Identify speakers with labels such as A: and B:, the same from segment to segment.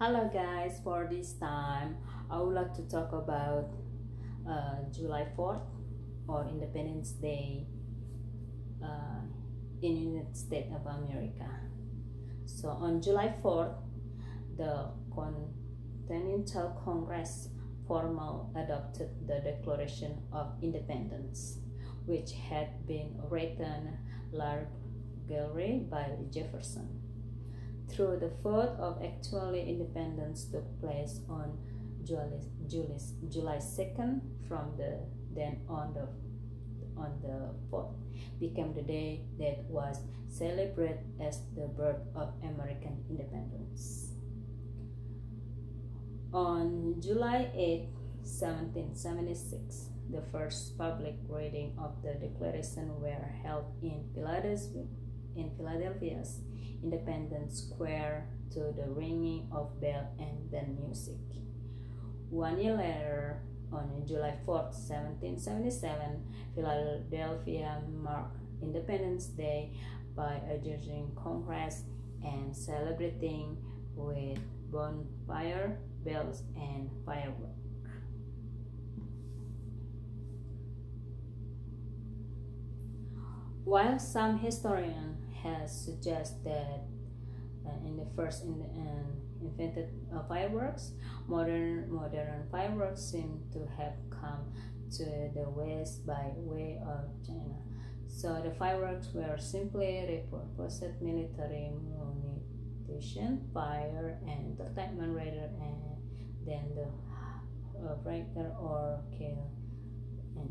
A: Hello guys, for this time I would like to talk about uh, July 4th or Independence Day uh, in United States of America. So on July 4th, the Continental Congress formally adopted the Declaration of Independence, which had been written largely by Jefferson through the vote of actually independence took place on July, July, July 2nd from the then on the on the 4th became the day that was celebrated as the birth of American independence. On July 8, 1776, the first public reading of the Declaration were held in Philadelphia, in Philadelphia's Independence Square to the ringing of bell and then music. One year later, on July 4, 1777, Philadelphia marked Independence Day by adjourning Congress and celebrating with bonfire, bells, and fireworks. While some historians has suggested that uh, in the first in the, invented uh, fireworks, modern modern fireworks seem to have come to the west by way of China. So the fireworks were simply repurposed military munition, fire, and entertainment rather than the uh, breaker or kill and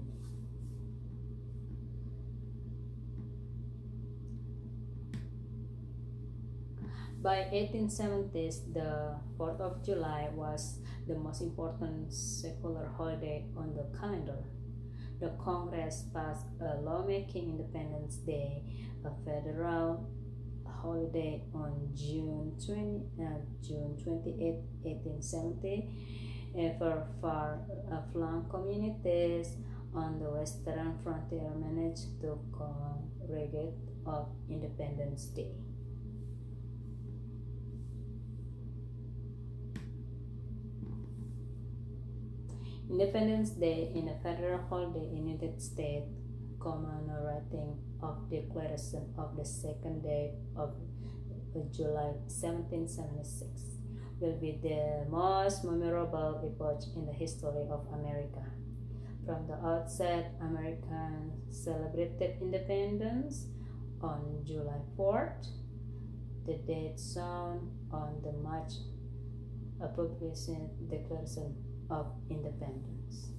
A: By 1870s, the 4th of July was the most important secular holiday on the calendar. The Congress passed a law making Independence Day a federal holiday on June 20, uh, June 28, 1870. Ever far flung communities on the western frontier managed to congregate of Independence Day. Independence Day in a federal holiday in United States commemorating of Declaration of the second day of uh, July 1776 will be the most memorable epoch in the history of America. From the outset, Americans celebrated independence on July 4th, the date shown on the March Appropriation Declaration of independence.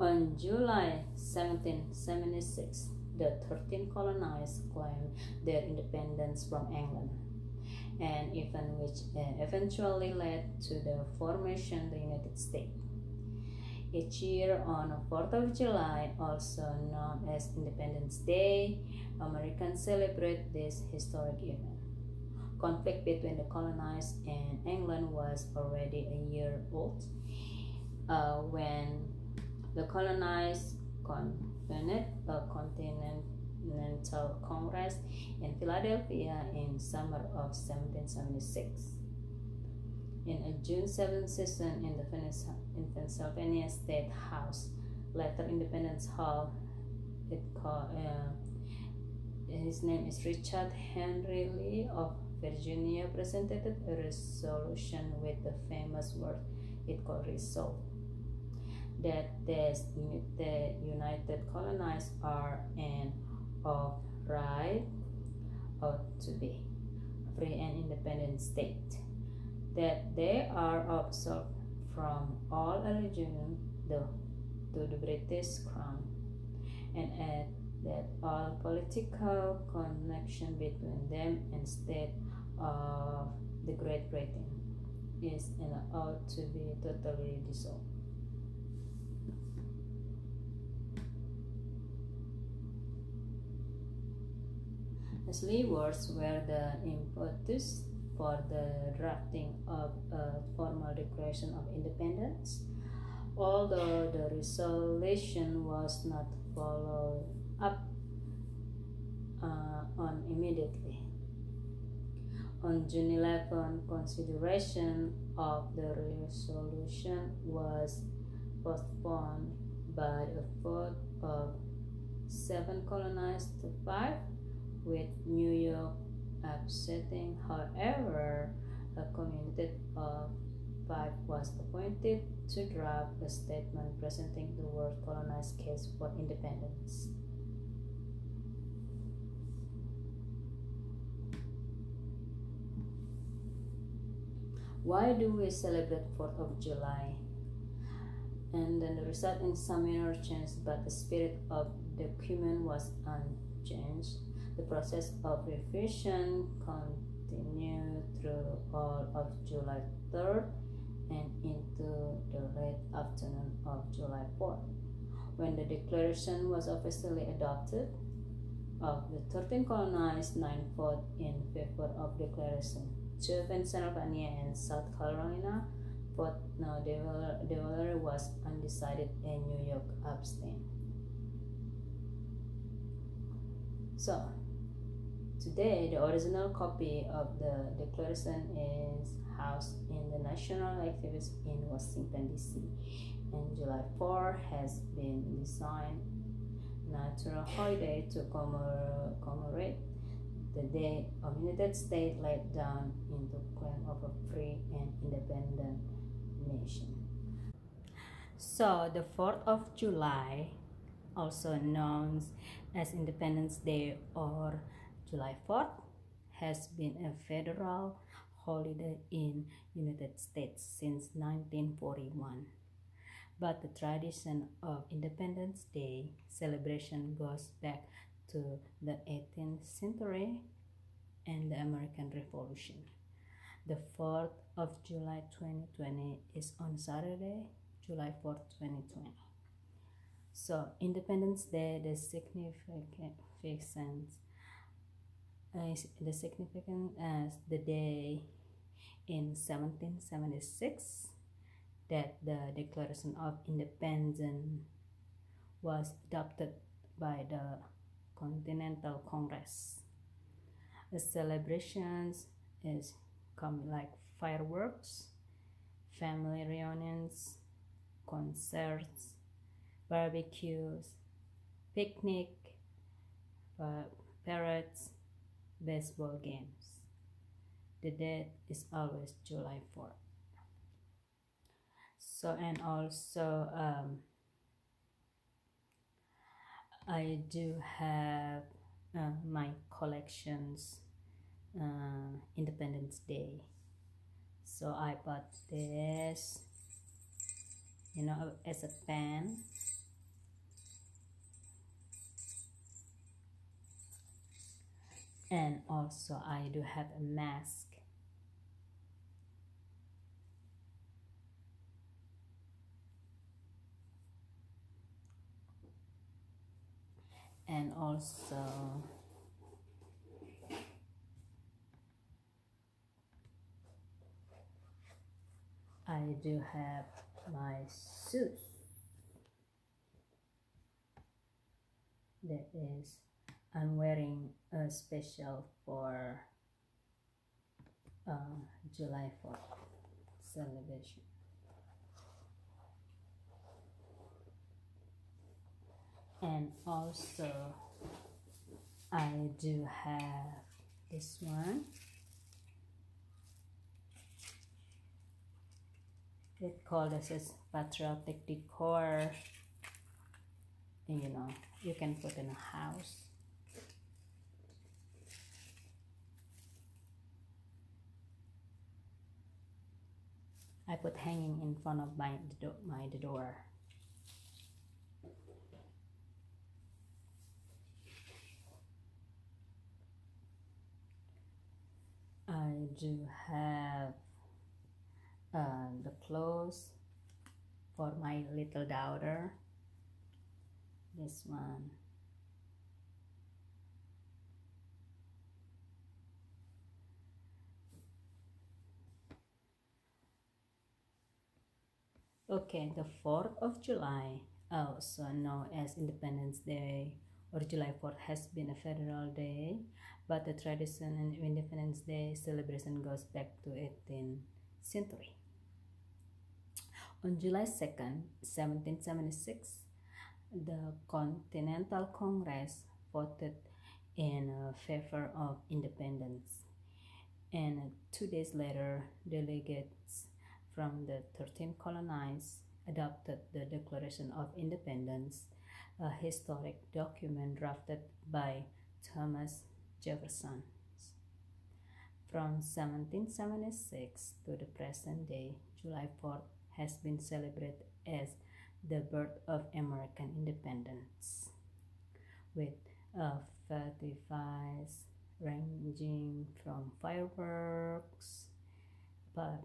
A: On July 1776, the 13 colonies claimed their independence from England, an event which uh, eventually led to the formation of the United States. Each year on 4th of July, also known as Independence Day, Americans celebrate this historic event. Conflict between the colonized and England was already a year old uh, when the colonized convened a continental congress in Philadelphia in summer of 1776 in a June 7 session in the Pennsylvania State House, later Independence Hall. It called, uh, his name is Richard Henry Lee of Virginia, presented a resolution with the famous word it called resolve that the United colonies are and of right ought to be free and independent state that they are absolved from all allegiance to the British Crown, and add that all political connection between them and state of the Great Britain is and ought to be totally dissolved. As words were the impetus for the drafting of a formal declaration of independence. Although the resolution was not followed up uh, on immediately. On June 11, consideration of the resolution was postponed by a vote of 7 colonized to 5 with New York upsetting. However, a committee of five was appointed to draft a statement presenting the word colonized case for independence. Why do we celebrate 4th of July? And then the result in some minor change, but the spirit of the document was unchanged. The process of revision continued through all of July 3rd and into the late afternoon of July 4th. When the declaration was officially adopted, of the 13 colonized, 9 voted in favor of declaration. Two Pennsylvania and South Carolina but no, Delaware was undecided and New York abstained. So, today the original copy of the Declaration is housed in the National Archives in Washington, D.C. and July 4 has been designed natural holiday to commemorate the day of United States laid down into claim of a free and independent nation. So the 4th of July, also known as Independence Day or July 4th, has been a federal holiday in United States since 1941. But the tradition of Independence Day celebration goes back to the 18th century and the American Revolution. The 4th of July 2020 is on Saturday, July 4th, 2020. So, Independence Day, the significance is the significant as the day in 1776 that the Declaration of Independence was adopted by the Continental Congress. The celebrations is come like fireworks, family reunions, concerts, barbecues, picnic, uh, parades, baseball games. The date is always July 4th. So, and also, um, I do have uh, my collections uh, Independence Day. So I bought this, you know, as a pen. And also I do have a mask. And also I do have my suit that is I'm wearing a special for uh, July 4th celebration. And also I do have this one. It called as a patriotic decor. And you know you can put in a house I put hanging in front of my my door. I do have uh, the clothes for my little daughter. This one okay the 4th of July also known as Independence Day or July 4th has been a federal day, but the tradition of Independence Day celebration goes back to 18th century. On July 2nd, 1776, the Continental Congress voted in favor of independence. And two days later, delegates from the 13 colonies adopted the Declaration of Independence, a historic document drafted by Thomas Jefferson. From 1776 to the present day, July 4th has been celebrated as the birth of American independence, with festivities ranging from fireworks,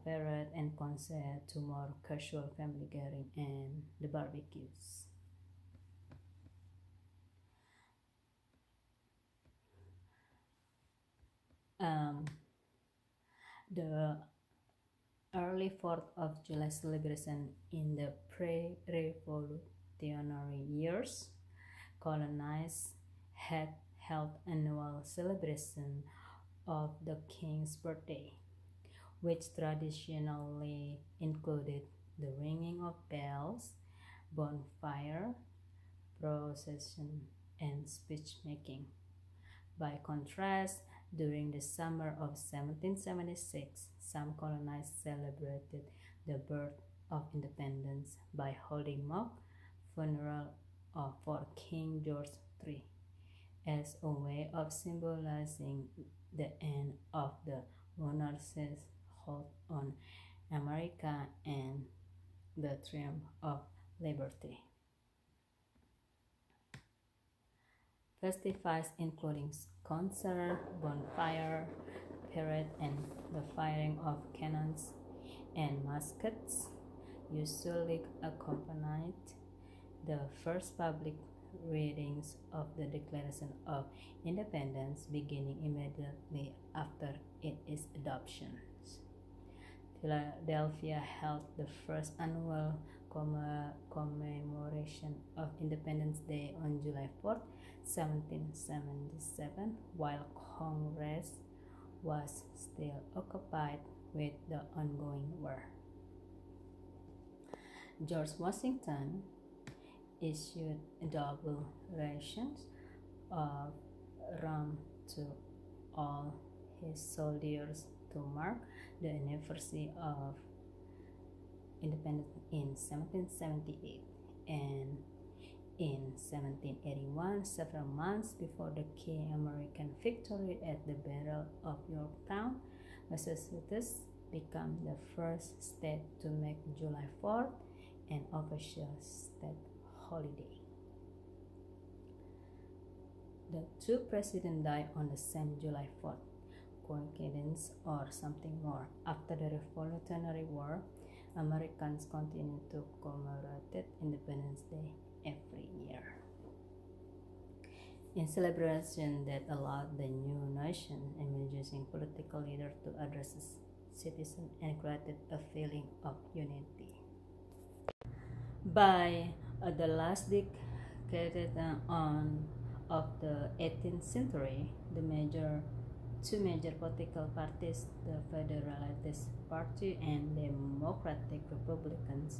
A: parade, and concert to more casual family gathering and the barbecues. Um, the early 4th of July celebration in the pre-revolutionary years, colonists had held annual celebration of the king's birthday, which traditionally included the ringing of bells, bonfire, procession, and speech making. By contrast, during the summer of 1776, some colonists celebrated the birth of independence by holding mock funeral uh, for King George III as a way of symbolizing the end of the monarch's hold on America and the triumph of liberty. Festivities including concert, bonfire, parade, and the firing of cannons and muskets usually accompanied the first public readings of the Declaration of Independence beginning immediately after its adoption. Philadelphia held the first annual commemoration of Independence Day on July 4, 1777, while Congress was still occupied with the ongoing war. George Washington issued double rations of rum to all his soldiers to mark the anniversary of independence in 1778 and in 1781, several months before the key American victory at the Battle of Yorktown, Massachusetts became the first state to make July 4th an official state holiday. The two presidents died on the same July 4th. Coincidence or something more. After the Revolutionary War, Americans continued to commemorate Independence Day every year. In celebration that allowed the new nation emerging political leader to address citizens and created a feeling of unity. By uh, the last decade on of the 18th century, the major two major political parties, the Federalist Party and Democratic Republicans,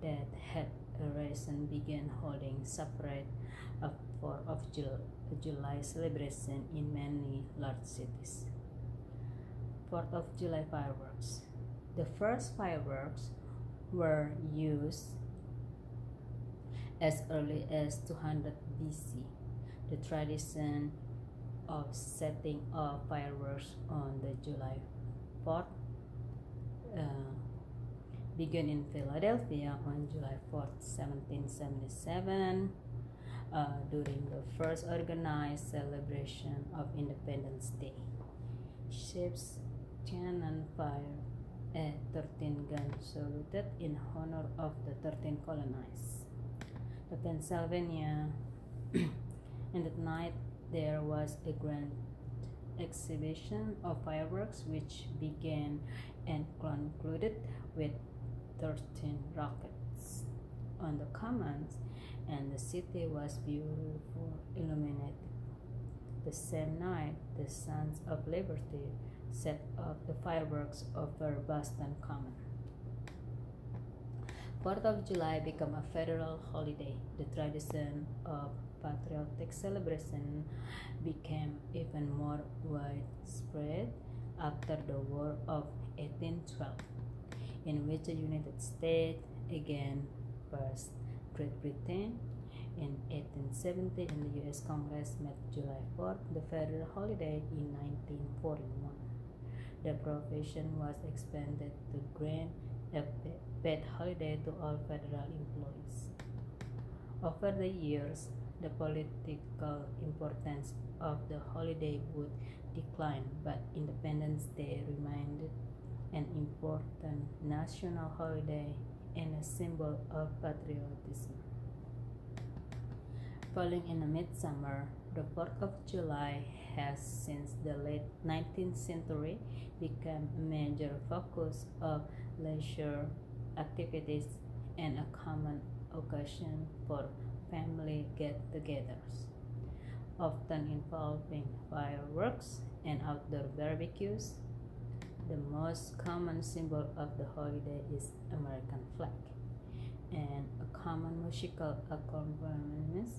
A: that had arisen began holding separate 4th of July celebration in many large cities. 4th of July fireworks. The first fireworks were used as early as 200 BC. The tradition of setting off fireworks on the July 4th uh, began in Philadelphia on July 4th, 1777, uh, during the first organized celebration of Independence Day. Ships cannon fire at 13 guns saluted in honor of the 13 colonies the Pennsylvania. and at night there was a grand exhibition of fireworks which began and concluded with 13 rockets on the commons and the city was beautiful, illuminated. The same night, the Sons of Liberty set off the fireworks over Boston Common. 4th of July became a federal holiday. The tradition of patriotic celebration became even more widespread after the War of 1812, in which the United States again passed Great Britain. In 1870, and the U.S. Congress met July 4th the federal holiday in 1941. The provision was expanded to grant a paid holiday to all federal employees. Over the years, the political importance of the holiday would decline, but Independence Day remained an important national holiday and a symbol of patriotism. Falling in the midsummer, the 4th of July has since the late 19th century become a major focus of leisure activities and a common occasion for family get-togethers, often involving fireworks and outdoor barbecues. The most common symbol of the holiday is American flag, and a common musical accompaniment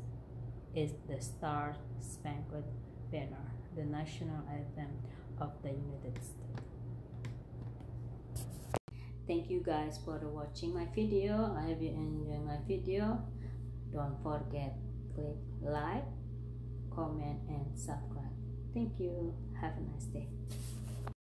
A: is the Star Spangled Banner, the national anthem of the United States. Thank you guys for watching my video. I hope you enjoy my video. Don't forget click like, comment and subscribe. Thank you. Have a nice day.